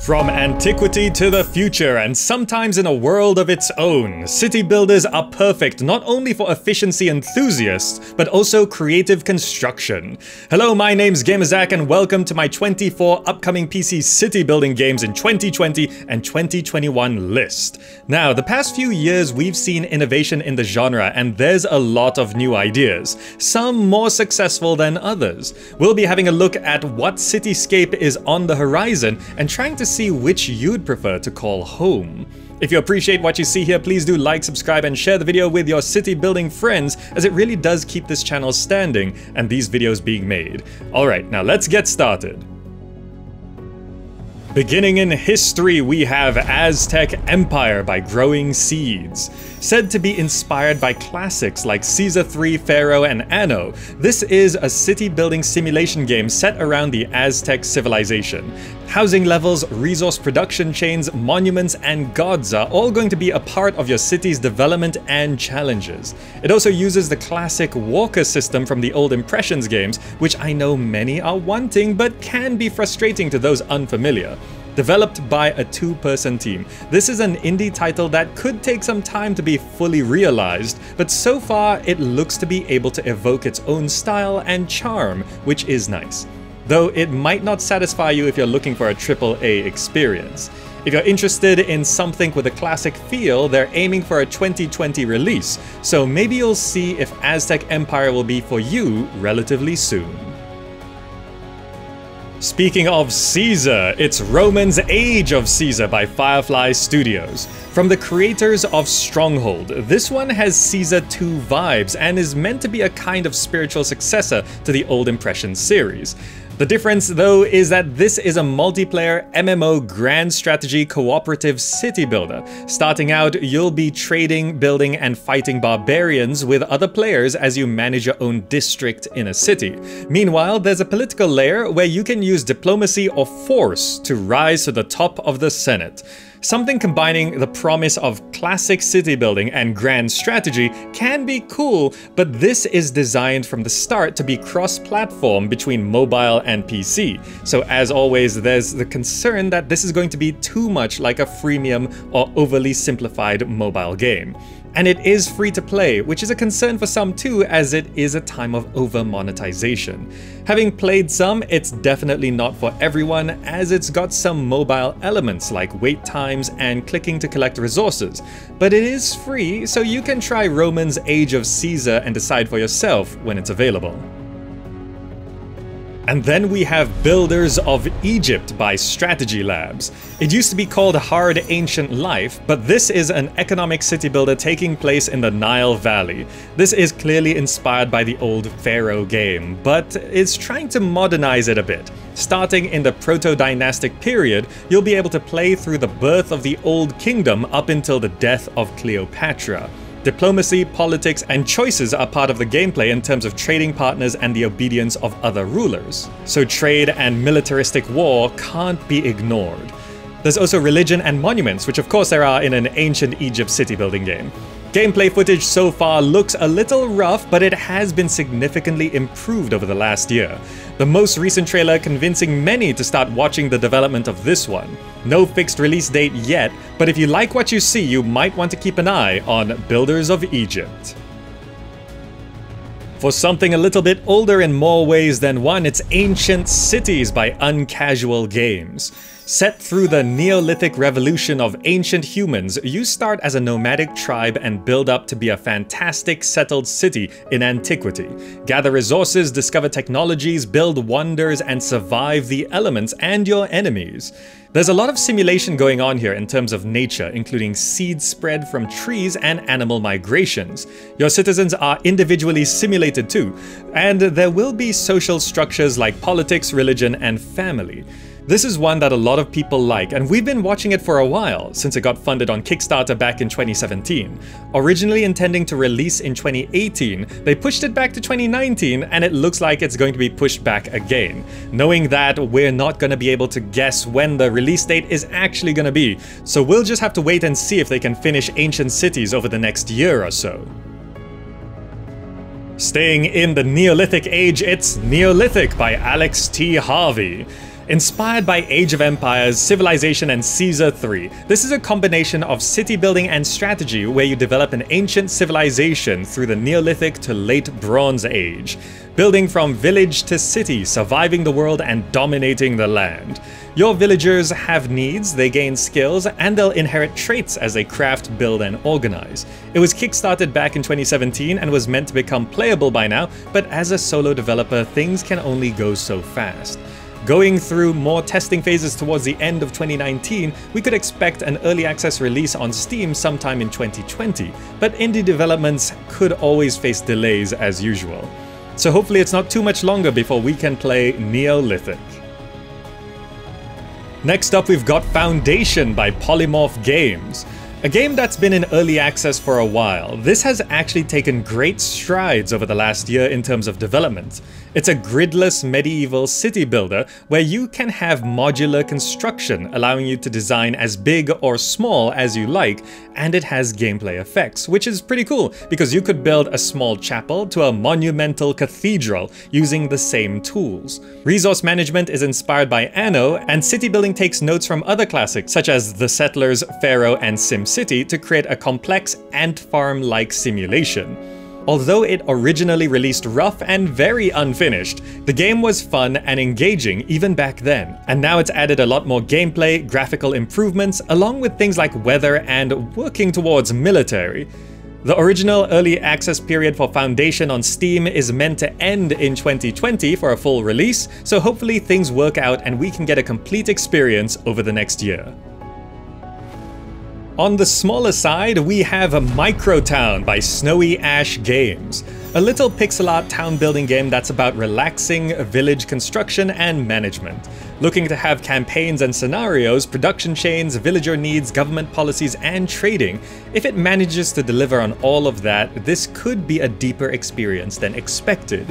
From antiquity to the future, and sometimes in a world of its own, city builders are perfect not only for efficiency enthusiasts, but also creative construction. Hello, my name's GamerZakh, and welcome to my 24 upcoming PC city building games in 2020 and 2021 list. Now, the past few years we've seen innovation in the genre, and there's a lot of new ideas, some more successful than others. We'll be having a look at what cityscape is on the horizon and trying to see which you'd prefer to call home. If you appreciate what you see here, please do like, subscribe, and share the video with your city building friends, as it really does keep this channel standing and these videos being made. Alright, now let's get started. Beginning in history, we have Aztec Empire by Growing Seeds. Said to be inspired by classics like Caesar 3, Pharaoh, and Anno, this is a city building simulation game set around the Aztec civilization. Housing levels, resource production chains, monuments, and gods are all going to be a part of your city's development and challenges. It also uses the classic walker system from the old Impressions games, which I know many are wanting but can be frustrating to those unfamiliar. Developed by a two-person team, this is an indie title that could take some time to be fully realized, but so far it looks to be able to evoke its own style and charm, which is nice. Though it might not satisfy you if you're looking for a AAA experience. If you're interested in something with a classic feel, they're aiming for a 2020 release, so maybe you'll see if Aztec Empire will be for you relatively soon. Speaking of Caesar, it's Romans Age of Caesar by Firefly Studios. From the creators of Stronghold, this one has Caesar 2 vibes and is meant to be a kind of spiritual successor to the old Impressions series. The difference, though, is that this is a multiplayer MMO grand strategy cooperative city builder. Starting out, you'll be trading, building, and fighting barbarians with other players as you manage your own district in a city. Meanwhile, there's a political layer where you can use diplomacy or force to rise to the top of the Senate. Something combining the promise of classic city building and grand strategy can be cool, but this is designed from the start to be cross-platform between mobile and PC. So as always, there's the concern that this is going to be too much like a freemium or overly simplified mobile game. And it is free to play, which is a concern for some too, as it is a time of over monetization. Having played some, it's definitely not for everyone, as it's got some mobile elements like wait times and clicking to collect resources. But it is free, so you can try Romans Age of Caesar and decide for yourself when it's available. And then we have Builders of Egypt by Strategy Labs. It used to be called Hard Ancient Life, but this is an economic city builder taking place in the Nile Valley. This is clearly inspired by the old Pharaoh game, but it's trying to modernize it a bit. Starting in the Proto-Dynastic period, you'll be able to play through the birth of the Old Kingdom up until the death of Cleopatra. Diplomacy, politics, and choices are part of the gameplay in terms of trading partners and the obedience of other rulers. So trade and militaristic war can't be ignored. There's also religion and monuments, which of course there are in an ancient Egypt city building game. Gameplay footage so far looks a little rough, but it has been significantly improved over the last year. The most recent trailer convincing many to start watching the development of this one. No fixed release date yet, but if you like what you see, you might want to keep an eye on Builders of Egypt. For something a little bit older in more ways than one, it's Ancient Cities by Uncasual Games. Set through the Neolithic revolution of ancient humans, you start as a nomadic tribe and build up to be a fantastic settled city in antiquity. Gather resources, discover technologies, build wonders, and survive the elements and your enemies. There's a lot of simulation going on here in terms of nature, including seed spread from trees and animal migrations. Your citizens are individually simulated too, and there will be social structures like politics, religion, and family. This is one that a lot of people like, and we've been watching it for a while, since it got funded on Kickstarter back in 2017. Originally intending to release in 2018, they pushed it back to 2019, and it looks like it's going to be pushed back again. Knowing that, we're not going to be able to guess when the release date is actually going to be, so we'll just have to wait and see if they can finish Ancient Cities over the next year or so. Staying in the Neolithic age, it's Neolithic by Alex T. Harvey. Inspired by Age of Empires, Civilization, and Caesar 3, this is a combination of city building and strategy where you develop an ancient civilization through the Neolithic to late Bronze Age, building from village to city, surviving the world and dominating the land. Your villagers have needs, they gain skills, and they'll inherit traits as they craft, build, and organize. It was kickstarted back in 2017 and was meant to become playable by now, but as a solo developer, things can only go so fast. Going through more testing phases towards the end of 2019, we could expect an early access release on Steam sometime in 2020, but indie developments could always face delays as usual. So hopefully it's not too much longer before we can play Neolithic. Next up we've got Foundation by Polymorph Games. A game that's been in early access for a while, this has actually taken great strides over the last year in terms of development. It's a gridless medieval city builder where you can have modular construction, allowing you to design as big or small as you like, and it has gameplay effects, which is pretty cool because you could build a small chapel to a monumental cathedral using the same tools. Resource management is inspired by Anno, and city building takes notes from other classics such as The Settlers, Pharaoh, and SimCity to create a complex ant farm-like simulation. Although it originally released rough and very unfinished, the game was fun and engaging even back then, and now it's added a lot more gameplay, graphical improvements, along with things like weather and working towards military. The original early access period for Foundation on Steam is meant to end in 2020 for a full release, so hopefully things work out and we can get a complete experience over the next year. On the smaller side, we have a Microtown by Snowy Ash Games, a little pixel art town building game that's about relaxing village construction and management. Looking to have campaigns and scenarios, production chains, villager needs, government policies, and trading, if it manages to deliver on all of that, this could be a deeper experience than expected.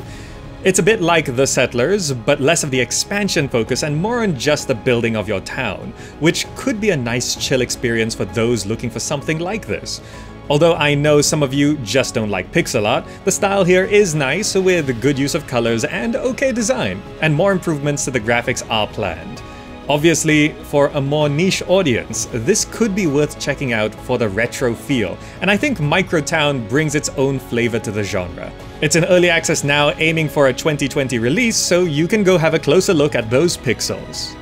It's a bit like The Settlers, but less of the expansion focus and more on just the building of your town, which could be a nice chill experience for those looking for something like this. Although I know some of you just don't like pixel art, the style here is nice with good use of colors and okay design, and more improvements to the graphics are planned. Obviously, for a more niche audience, this could be worth checking out for the retro feel, and I think Microtown brings its own flavor to the genre. It's in early access now, aiming for a 2020 release, so you can go have a closer look at those pixels.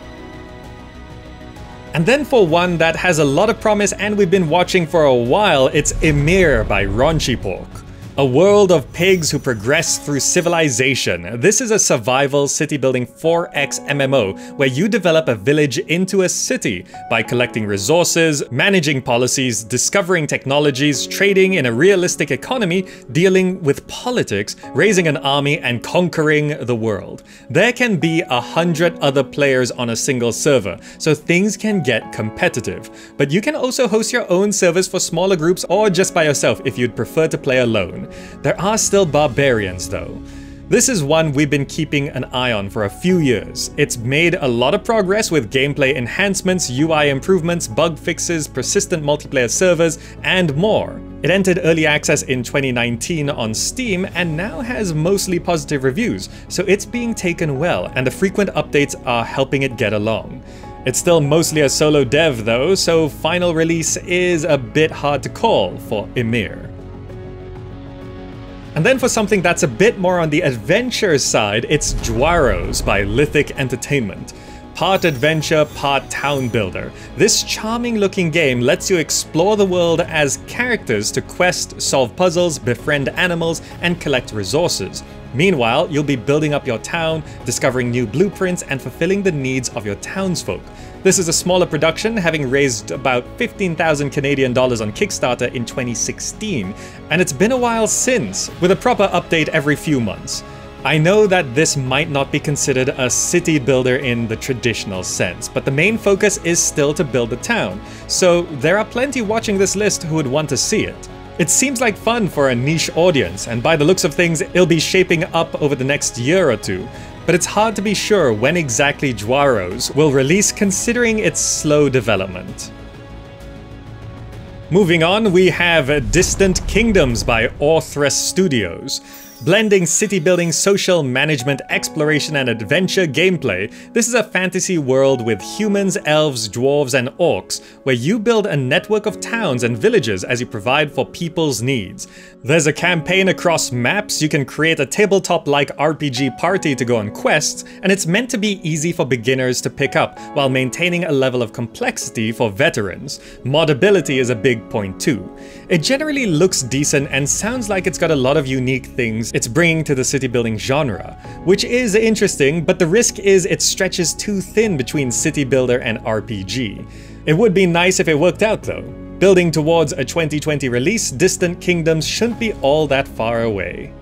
And then for one that has a lot of promise and we've been watching for a while, it's Emir by Raunchy Pork. A world of pigs who progress through civilization. This is a survival city building 4X MMO where you develop a village into a city by collecting resources, managing policies, discovering technologies, trading in a realistic economy, dealing with politics, raising an army, and conquering the world. There can be a hundred other players on a single server, so things can get competitive. But you can also host your own servers for smaller groups or just by yourself if you'd prefer to play alone. There are still barbarians though. This is one we've been keeping an eye on for a few years. It's made a lot of progress with gameplay enhancements, UI improvements, bug fixes, persistent multiplayer servers, and more. It entered early access in 2019 on Steam and now has mostly positive reviews, so it's being taken well and the frequent updates are helping it get along. It's still mostly a solo dev though, so final release is a bit hard to call for Emir. And then for something that's a bit more on the adventure side, it's Dwarrows by Lithic Entertainment. Part adventure, part town builder. This charming looking game lets you explore the world as characters to quest, solve puzzles, befriend animals, and collect resources. Meanwhile, you'll be building up your town, discovering new blueprints, and fulfilling the needs of your townsfolk. This is a smaller production, having raised about 15,000 Canadian dollars on Kickstarter in 2016, and it's been a while since, with a proper update every few months. I know that this might not be considered a city builder in the traditional sense, but the main focus is still to build the town, so there are plenty watching this list who would want to see it. It seems like fun for a niche audience, and by the looks of things, it'll be shaping up over the next year or two, but it's hard to be sure when exactly Dwarrows will release considering its slow development. Moving on, we have Distant Kingdoms by Orthrus Studios. Blending city building, social management, exploration, and adventure gameplay, this is a fantasy world with humans, elves, dwarves, and orcs, where you build a network of towns and villages as you provide for people's needs. There's a campaign across maps, you can create a tabletop-like RPG party to go on quests, and it's meant to be easy for beginners to pick up, while maintaining a level of complexity for veterans. Modability is a big point too. It generally looks decent and sounds like it's got a lot of unique things it's bringing to the city building genre, which is interesting, but the risk is it stretches too thin between city builder and RPG. It would be nice if it worked out though. Building towards a 2020 release, Distant Kingdoms shouldn't be all that far away.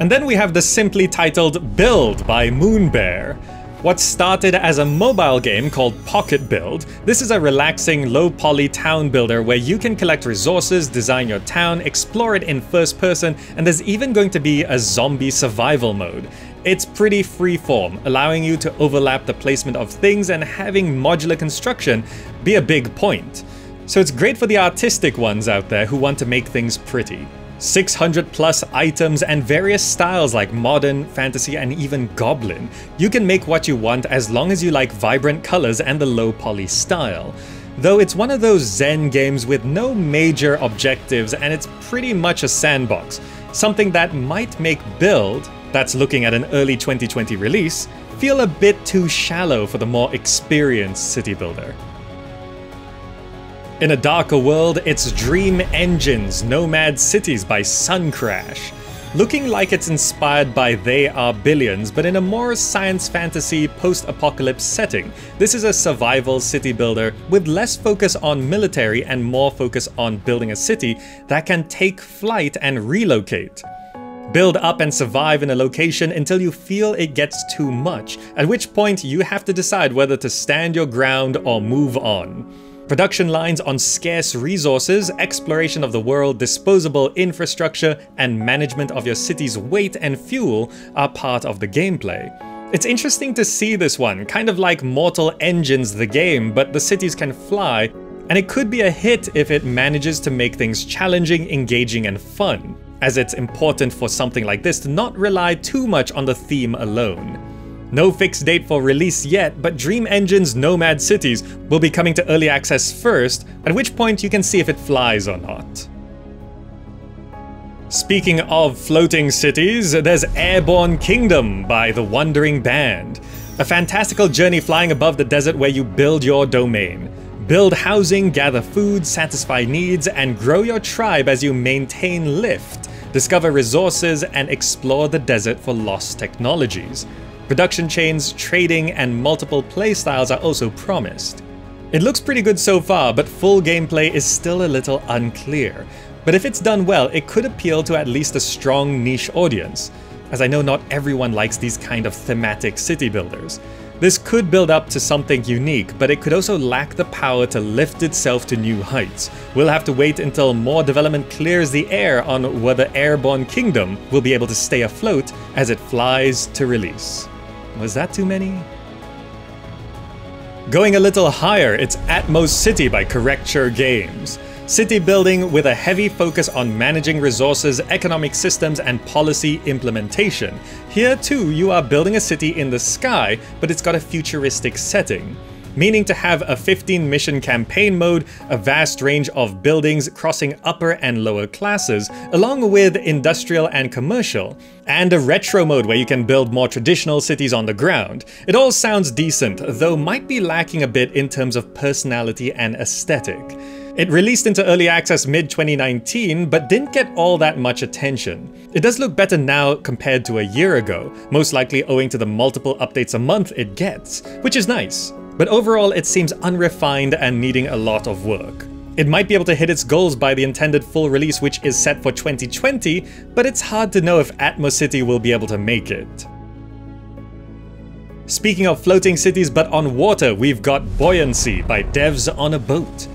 And then we have the simply titled Build by Moonbear. What started as a mobile game called Pocket Build, this is a relaxing low-poly town builder where you can collect resources, design your town, explore it in first person, and there's even going to be a zombie survival mode. It's pretty freeform, allowing you to overlap the placement of things and having modular construction be a big point. So it's great for the artistic ones out there who want to make things pretty. 600 plus items and various styles like modern, fantasy, and even goblin. You can make what you want as long as you like vibrant colors and the low poly style. Though it's one of those Zen games with no major objectives and it's pretty much a sandbox, something that might make Build, that's looking at an early 2020 release, feel a bit too shallow for the more experienced city builder. In a darker world, it's Dream Engines Nomad Cities by Suncrash. Looking like it's inspired by They Are Billions, but in a more science fantasy post-apocalypse setting. This is a survival city builder with less focus on military and more focus on building a city that can take flight and relocate. Build up and survive in a location until you feel it gets too much, at which point you have to decide whether to stand your ground or move on. Production lines on scarce resources, exploration of the world, disposable infrastructure, and management of your city's weight and fuel are part of the gameplay. It's interesting to see this one, kind of like Mortal Engines the game, but the cities can fly, and it could be a hit if it manages to make things challenging, engaging, and fun, as it's important for something like this to not rely too much on the theme alone. No fixed date for release yet, but Dream Engine's Nomad Cities will be coming to early access first, at which point you can see if it flies or not. Speaking of floating cities, there's Airborne Kingdom by The Wandering Band. A fantastical journey flying above the desert where you build your domain. Build housing, gather food, satisfy needs, and grow your tribe as you maintain lift, discover resources, and explore the desert for lost technologies. Production chains, trading, and multiple playstyles are also promised. It looks pretty good so far, but full gameplay is still a little unclear. But if it's done well, it could appeal to at least a strong niche audience, as I know not everyone likes these kind of thematic city builders. This could build up to something unique, but it could also lack the power to lift itself to new heights. We'll have to wait until more development clears the air on whether Airborne Kingdom will be able to stay afloat as it flies to release. Was that too many? Going a little higher, it's Atmos City by Correcture Games. City building with a heavy focus on managing resources, economic systems, and policy implementation. Here too, you are building a city in the sky, but it's got a futuristic setting meaning to have a 15 mission campaign mode, a vast range of buildings crossing upper and lower classes, along with industrial and commercial, and a retro mode where you can build more traditional cities on the ground. It all sounds decent, though might be lacking a bit in terms of personality and aesthetic. It released into early access mid 2019, but didn't get all that much attention. It does look better now compared to a year ago, most likely owing to the multiple updates a month it gets, which is nice. But overall, it seems unrefined and needing a lot of work. It might be able to hit its goals by the intended full release which is set for 2020, but it's hard to know if Atmos City will be able to make it. Speaking of floating cities but on water, we've got Buoyancy by Devs on a Boat.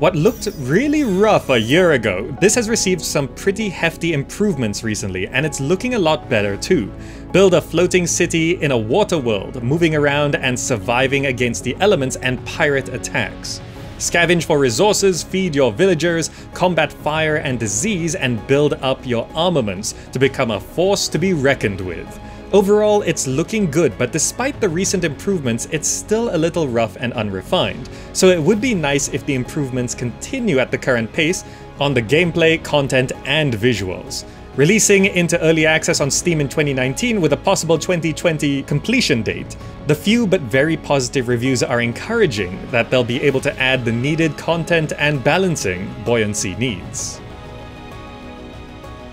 What looked really rough a year ago, this has received some pretty hefty improvements recently, and it's looking a lot better too. Build a floating city in a water world, moving around and surviving against the elements and pirate attacks. Scavenge for resources, feed your villagers, combat fire and disease, and build up your armaments to become a force to be reckoned with. Overall, it's looking good, but despite the recent improvements, it's still a little rough and unrefined, so it would be nice if the improvements continue at the current pace on the gameplay, content, and visuals. Releasing into early access on Steam in 2019 with a possible 2020 completion date, the few but very positive reviews are encouraging that they'll be able to add the needed content and balancing buoyancy needs.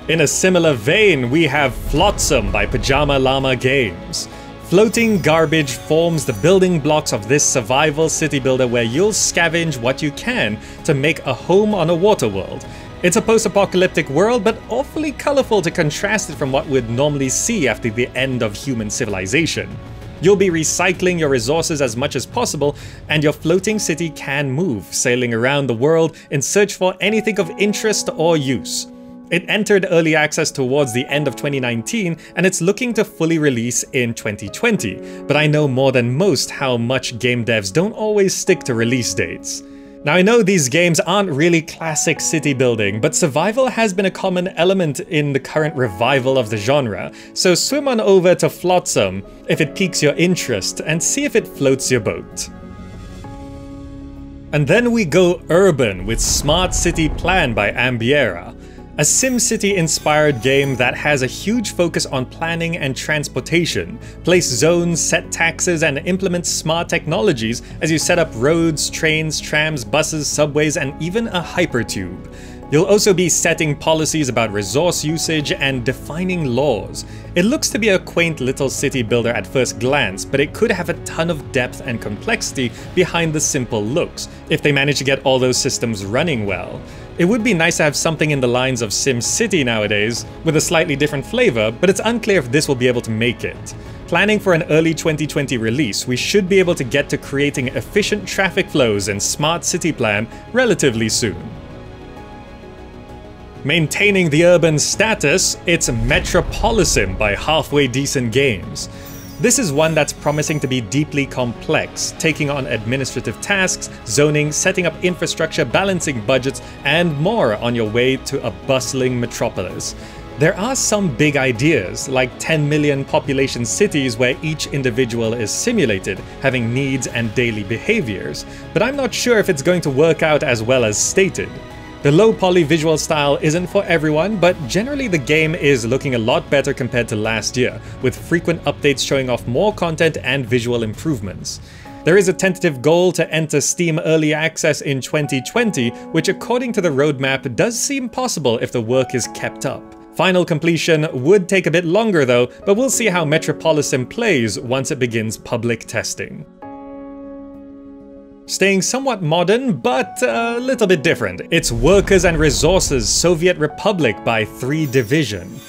In a similar vein, we have Flotsam by Pajama Llama Games. Floating garbage forms the building blocks of this survival city builder where you'll scavenge what you can to make a home on a water world. It's a post-apocalyptic world, but awfully colorful to contrast it from what we'd normally see after the end of human civilization. You'll be recycling your resources as much as possible, and your floating city can move, sailing around the world in search for anything of interest or use. It entered early access towards the end of 2019 and it's looking to fully release in 2020, but I know more than most how much game devs don't always stick to release dates. Now I know these games aren't really classic city building, but survival has been a common element in the current revival of the genre, so swim on over to Flotsam if it piques your interest and see if it floats your boat. And then we go urban with Smart City Plan by Ambiera. A SimCity inspired game that has a huge focus on planning and transportation, place zones, set taxes, and implement smart technologies as you set up roads, trains, trams, buses, subways, and even a hypertube. You'll also be setting policies about resource usage and defining laws. It looks to be a quaint little city builder at first glance, but it could have a ton of depth and complexity behind the simple looks, if they manage to get all those systems running well. It would be nice to have something in the lines of SimCity nowadays, with a slightly different flavor, but it's unclear if this will be able to make it. Planning for an early 2020 release, we should be able to get to creating efficient traffic flows and smart city plan relatively soon. Maintaining the urban status, it's Metropolism by Halfway Decent Games. This is one that's promising to be deeply complex, taking on administrative tasks, zoning, setting up infrastructure, balancing budgets, and more on your way to a bustling metropolis. There are some big ideas, like 10 million population cities where each individual is simulated, having needs and daily behaviors, but I'm not sure if it's going to work out as well as stated. The low poly visual style isn't for everyone, but generally the game is looking a lot better compared to last year, with frequent updates showing off more content and visual improvements. There is a tentative goal to enter Steam Early Access in 2020, which according to the roadmap does seem possible if the work is kept up. Final completion would take a bit longer though, but we'll see how Metropolism plays once it begins public testing. Staying somewhat modern, but a little bit different. It's Workers and Resources Soviet Republic by 3 Division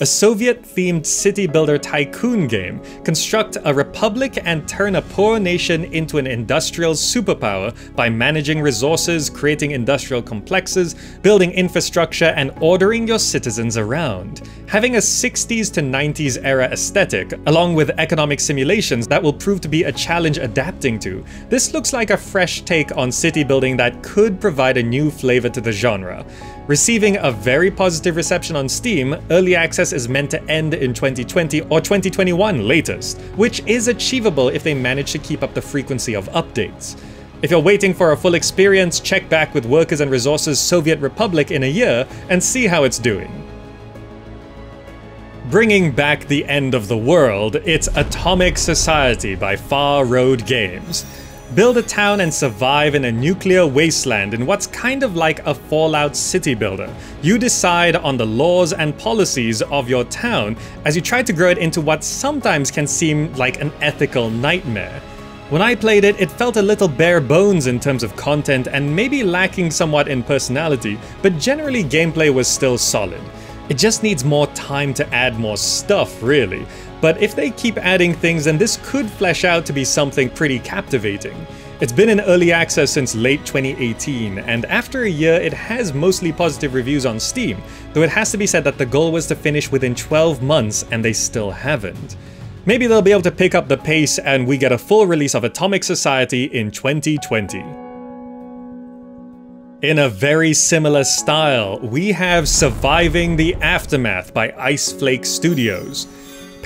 a Soviet-themed city builder tycoon game, construct a republic and turn a poor nation into an industrial superpower by managing resources, creating industrial complexes, building infrastructure, and ordering your citizens around. Having a 60s to 90s era aesthetic, along with economic simulations that will prove to be a challenge adapting to, this looks like a fresh take on city building that could provide a new flavor to the genre. Receiving a very positive reception on Steam, early access is meant to end in 2020 or 2021 latest, which is achievable if they manage to keep up the frequency of updates. If you're waiting for a full experience, check back with Workers and Resources Soviet Republic in a year and see how it's doing. Bringing back the end of the world, it's Atomic Society by Far Road Games. Build a town and survive in a nuclear wasteland in what's kind of like a Fallout city builder. You decide on the laws and policies of your town as you try to grow it into what sometimes can seem like an ethical nightmare. When I played it, it felt a little bare bones in terms of content and maybe lacking somewhat in personality, but generally gameplay was still solid. It just needs more time to add more stuff, really. But if they keep adding things, then this could flesh out to be something pretty captivating. It's been in early access since late 2018, and after a year it has mostly positive reviews on Steam, though it has to be said that the goal was to finish within 12 months and they still haven't. Maybe they'll be able to pick up the pace and we get a full release of Atomic Society in 2020. In a very similar style, we have Surviving the Aftermath by Iceflake Studios.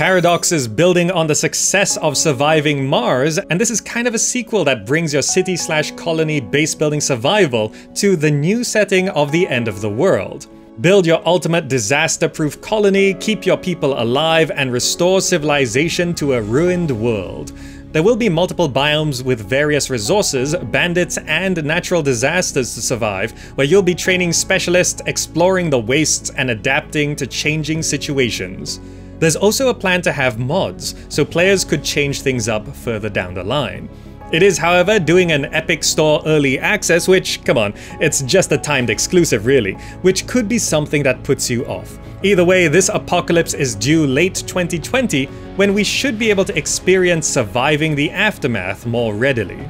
Paradox is building on the success of Surviving Mars, and this is kind of a sequel that brings your city slash colony base building survival to the new setting of the end of the world. Build your ultimate disaster-proof colony, keep your people alive, and restore civilization to a ruined world. There will be multiple biomes with various resources, bandits, and natural disasters to survive, where you'll be training specialists, exploring the wastes, and adapting to changing situations. There's also a plan to have mods, so players could change things up further down the line. It is, however, doing an Epic Store early access, which, come on, it's just a timed exclusive really, which could be something that puts you off. Either way, this apocalypse is due late 2020, when we should be able to experience surviving the aftermath more readily.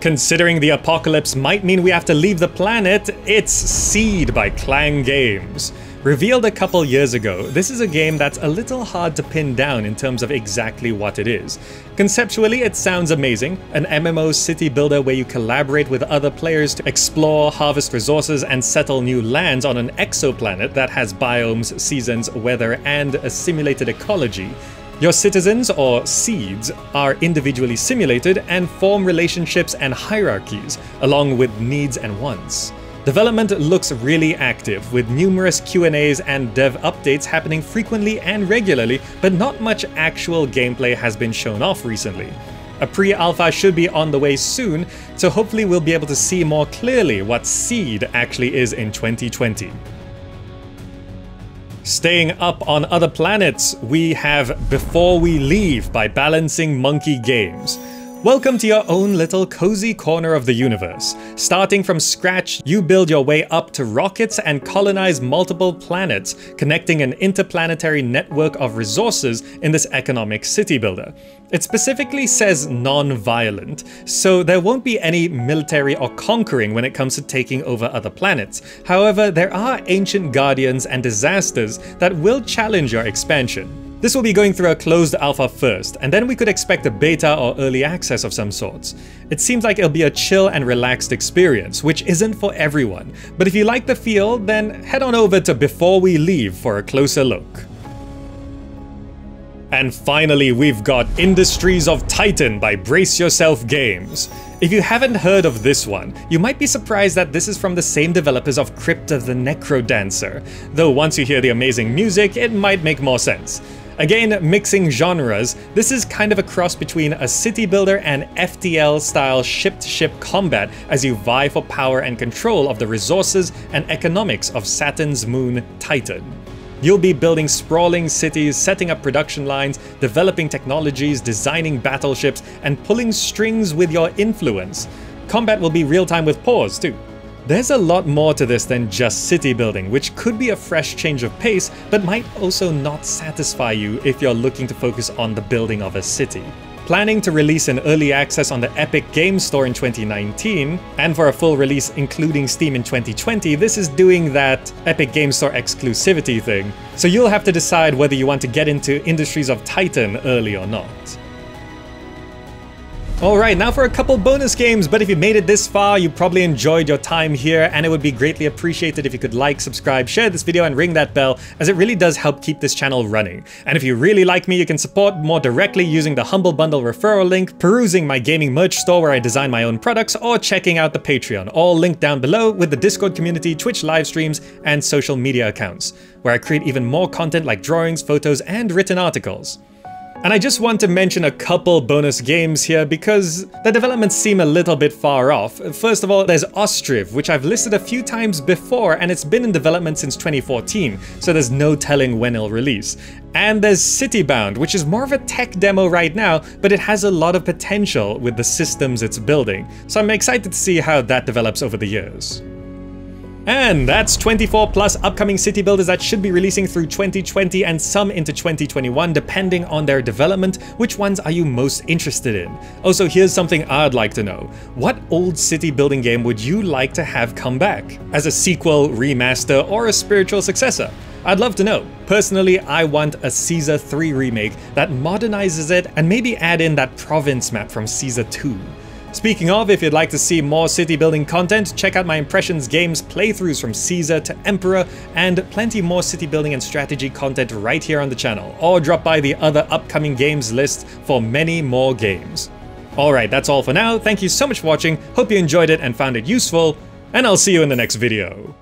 Considering the apocalypse might mean we have to leave the planet, it's Seed by Klang Games. Revealed a couple years ago, this is a game that's a little hard to pin down in terms of exactly what it is. Conceptually, it sounds amazing, an MMO city builder where you collaborate with other players to explore, harvest resources, and settle new lands on an exoplanet that has biomes, seasons, weather, and a simulated ecology. Your citizens, or seeds, are individually simulated and form relationships and hierarchies, along with needs and wants. Development looks really active, with numerous Q&As and dev updates happening frequently and regularly, but not much actual gameplay has been shown off recently. A pre-alpha should be on the way soon, so hopefully we'll be able to see more clearly what Seed actually is in 2020. Staying up on other planets, we have Before We Leave by Balancing Monkey Games. Welcome to your own little cozy corner of the universe. Starting from scratch, you build your way up to rockets and colonize multiple planets, connecting an interplanetary network of resources in this economic city builder. It specifically says non-violent, so there won't be any military or conquering when it comes to taking over other planets. However, there are ancient guardians and disasters that will challenge your expansion. This will be going through a closed alpha first, and then we could expect a beta or early access of some sorts. It seems like it'll be a chill and relaxed experience, which isn't for everyone, but if you like the feel, then head on over to Before We Leave for a closer look. And finally, we've got Industries of Titan by Brace Yourself Games. If you haven't heard of this one, you might be surprised that this is from the same developers of Crypt of the Necrodancer, though once you hear the amazing music, it might make more sense. Again, mixing genres, this is kind of a cross between a city builder and FTL-style ship-to-ship combat as you vie for power and control of the resources and economics of Saturn's moon, Titan. You'll be building sprawling cities, setting up production lines, developing technologies, designing battleships, and pulling strings with your influence. Combat will be real-time with pause, too. There's a lot more to this than just city building, which could be a fresh change of pace, but might also not satisfy you if you're looking to focus on the building of a city. Planning to release an early access on the Epic Games Store in 2019, and for a full release including Steam in 2020, this is doing that Epic Games Store exclusivity thing. So you'll have to decide whether you want to get into Industries of Titan early or not. Alright, now for a couple bonus games, but if you made it this far, you probably enjoyed your time here, and it would be greatly appreciated if you could like, subscribe, share this video, and ring that bell, as it really does help keep this channel running. And if you really like me, you can support more directly using the Humble Bundle referral link, perusing my gaming merch store where I design my own products, or checking out the Patreon, all linked down below with the Discord community, Twitch live streams, and social media accounts, where I create even more content like drawings, photos, and written articles. And I just want to mention a couple bonus games here because the developments seem a little bit far off. First of all, there's Ostriv, which I've listed a few times before and it's been in development since 2014, so there's no telling when it'll release. And there's Citybound, which is more of a tech demo right now, but it has a lot of potential with the systems it's building, so I'm excited to see how that develops over the years. And that's 24 plus upcoming city builders that should be releasing through 2020 and some into 2021 depending on their development. Which ones are you most interested in? Also, here's something I'd like to know. What old city building game would you like to have come back? As a sequel, remaster, or a spiritual successor? I'd love to know. Personally, I want a Caesar 3 remake that modernizes it and maybe add in that province map from Caesar 2. Speaking of, if you'd like to see more city building content, check out my Impressions Games playthroughs from Caesar to Emperor, and plenty more city building and strategy content right here on the channel, or drop by the other upcoming games list for many more games. Alright, that's all for now, thank you so much for watching, hope you enjoyed it and found it useful, and I'll see you in the next video.